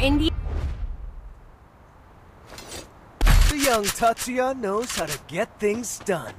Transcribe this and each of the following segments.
India. The young Tatsuya knows how to get things done.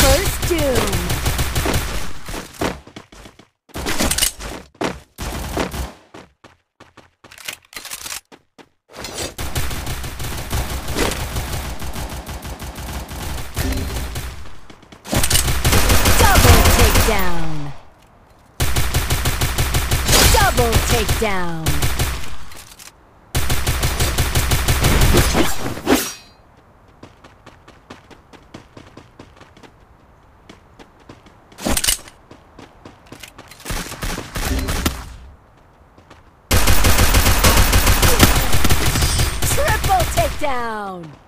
First Doom. Double takedown. Double takedown. Triple takedown.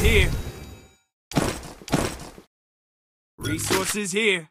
Resources here. Resources here.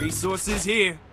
Resources here.